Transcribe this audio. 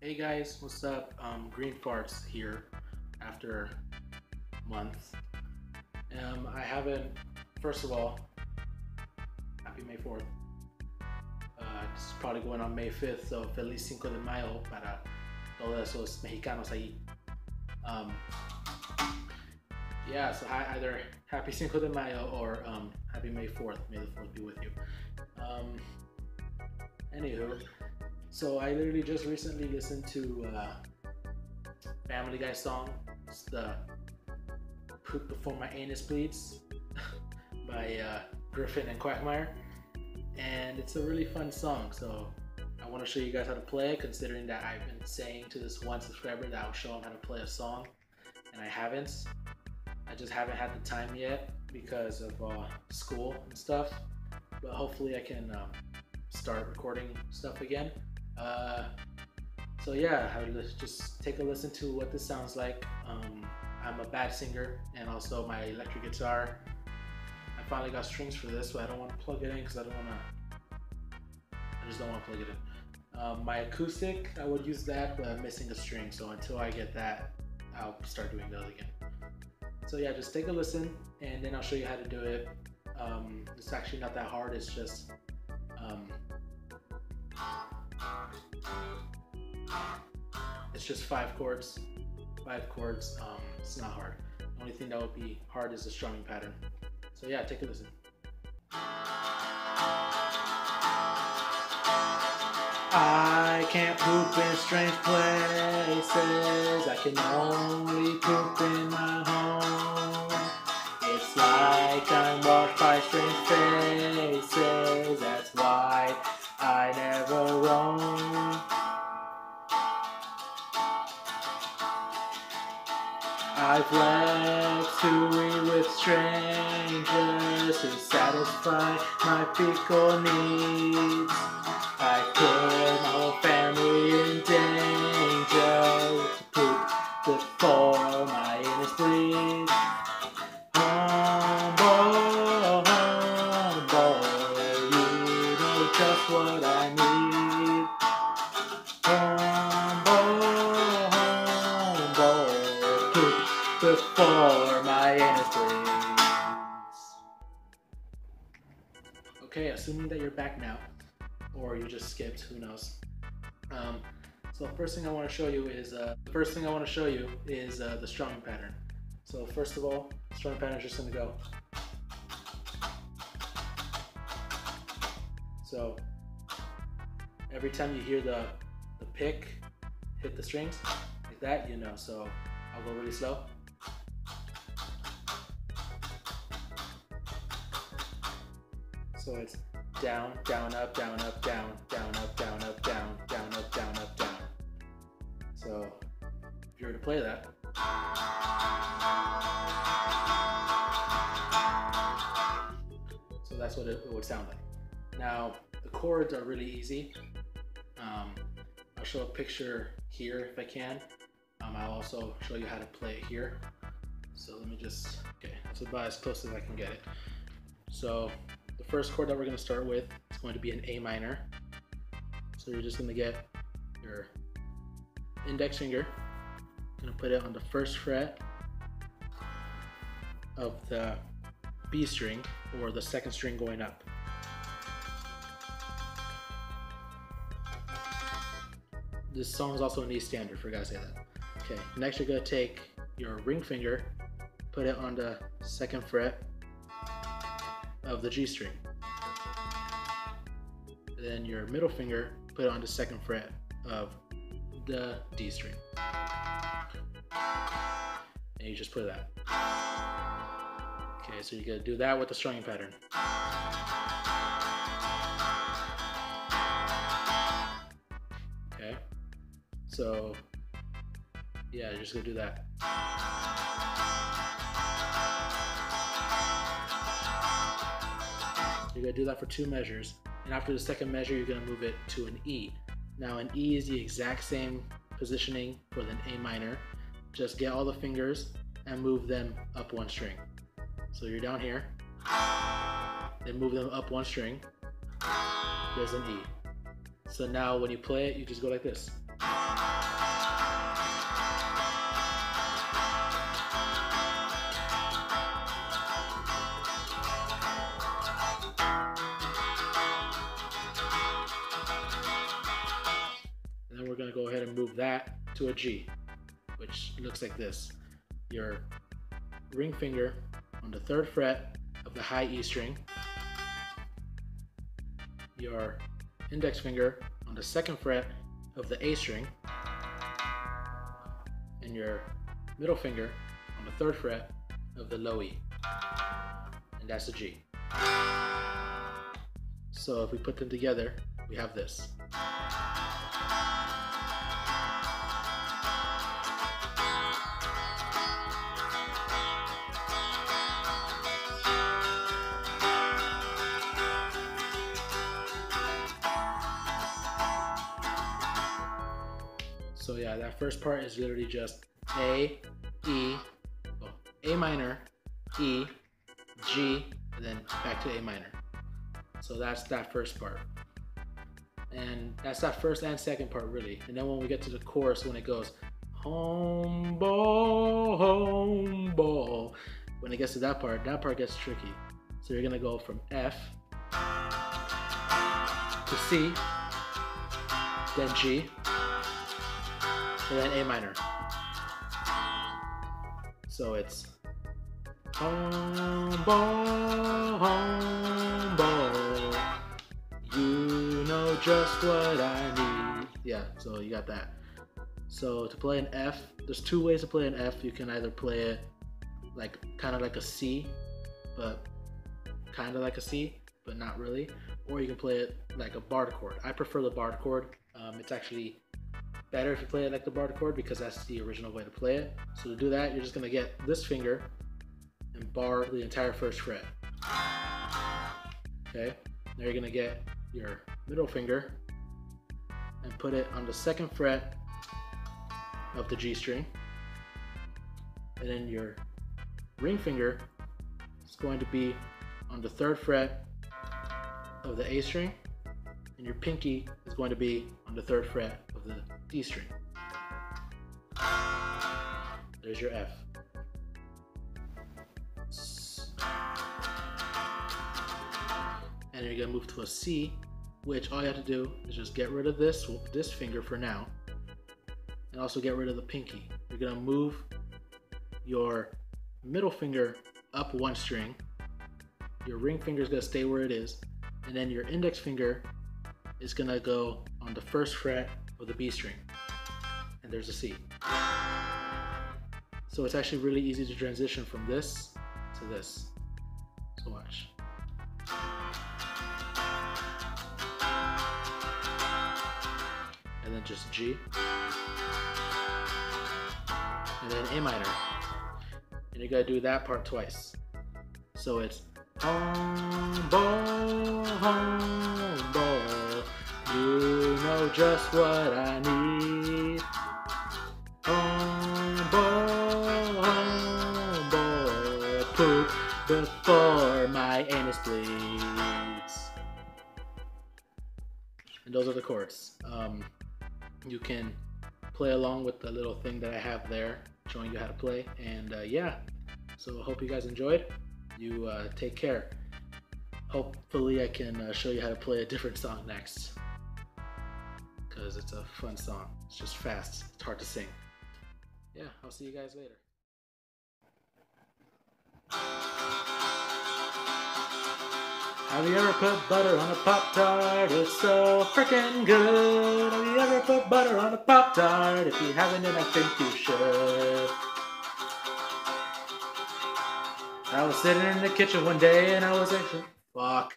Hey guys, what's up? Um, Green Farts here after months. Um, I haven't, first of all, happy May 4th. Uh, it's probably going on May 5th, so feliz cinco de mayo para todos esos mexicanos ahí. Um, yeah, so hi, either happy cinco de mayo or um, happy May 4th. May the 4th be with you. Um, anywho, so I literally just recently listened to uh, Family Guy song. It's the Poop Before My Anus Bleeds by uh, Griffin and Quagmire. And it's a really fun song. So I want to show you guys how to play considering that I've been saying to this one subscriber that I'll show him how to play a song, and I haven't. I just haven't had the time yet because of uh, school and stuff. But hopefully I can um, start recording stuff again. Uh, so yeah, would just take a listen to what this sounds like. Um, I'm a bad singer, and also my electric guitar. I finally got strings for this, but I don't want to plug it in because I don't want to. I just don't want to plug it in. Um, my acoustic, I would use that, but I'm missing a string. So until I get that, I'll start doing those again. So yeah, just take a listen, and then I'll show you how to do it. Um, it's actually not that hard. It's just um, it's just five chords. Five chords. Um, it's not hard. The only thing that would be hard is the strumming pattern. So yeah, take a listen. I can't poop in strange places. I can only poop in my home. It's like I'm watched by strange faces. That's why I never roam. I've left to with strangers to satisfy my fecal needs. I put my whole family in danger to poop before my anus. Okay, assuming that you're back now, or you just skipped, who knows. Um, so first thing I want to show you is uh, the first thing I want to show you is uh, the strumming pattern. So first of all, strumming pattern is just gonna go. So every time you hear the the pick hit the strings like that, you know. So I'll go really slow. So it's down, down, up, down, up, down, down, up, down, up, down, down, up, down, up, down. So if you were to play that, so that's what it, it would sound like. Now the chords are really easy. Um, I'll show a picture here if I can. Um, I'll also show you how to play it here. So let me just, okay, that's about as close as I can get it. So first chord that we're gonna start with is going to be an A minor. So you're just gonna get your index finger, gonna put it on the first fret of the B string or the second string going up. This song is also an E standard, forgot to say that. Okay, next you're gonna take your ring finger, put it on the second fret of the G string. Then your middle finger, put on the second fret of the D string. And you just play that. Okay, so you're gonna do that with the strumming pattern. Okay, so yeah, you're just gonna do that. You're gonna do that for two measures, and after the second measure, you're gonna move it to an E. Now, an E is the exact same positioning with an A minor. Just get all the fingers and move them up one string. So you're down here, then move them up one string. There's an E. So now when you play it, you just go like this. That to a G, which looks like this. Your ring finger on the third fret of the high E string, your index finger on the second fret of the A string, and your middle finger on the third fret of the low E. And that's a G. So if we put them together, we have this. Yeah, that first part is literally just A, E, oh, A minor, E, G, and then back to A minor. So that's that first part. And that's that first and second part really. And then when we get to the chorus, when it goes home ball, home ball, when it gets to that part, that part gets tricky. So you're gonna go from F to C, then G, and then A minor. So it's home ball. You know just what I need. Yeah, so you got that. So to play an F, there's two ways to play an F. You can either play it like kind of like a C, but kind of like a C, but not really. Or you can play it like a barred chord. I prefer the barred chord. Um, it's actually better if you play it like the barred chord because that's the original way to play it. So to do that, you're just gonna get this finger and bar the entire first fret. Okay, now you're gonna get your middle finger and put it on the second fret of the G string. And then your ring finger is going to be on the third fret of the A string and your pinky is going to be on the third fret the D string. There's your F. And you're gonna move to a C, which all you have to do is just get rid of this, this finger for now, and also get rid of the pinky. You're gonna move your middle finger up one string, your ring finger is gonna stay where it is, and then your index finger is gonna go on the first fret of the B string. And there's a C. So it's actually really easy to transition from this to this. So watch. And then just G. And then A minor. And you gotta do that part twice. So it's. You know just what I need. Home ball, home ball. Poop before my anus bleeds. And those are the chords. Um, you can play along with the little thing that I have there showing you how to play. And uh, yeah, so I hope you guys enjoyed. You uh, take care. Hopefully, I can uh, show you how to play a different song next. Because it's a fun song. It's just fast, it's hard to sing. Yeah, I'll see you guys later. Have you ever put butter on a Pop Tart? It's so freaking good. Have you ever put butter on a Pop Tart? If you haven't, then I think you should. I was sitting in the kitchen one day and I was like, fuck.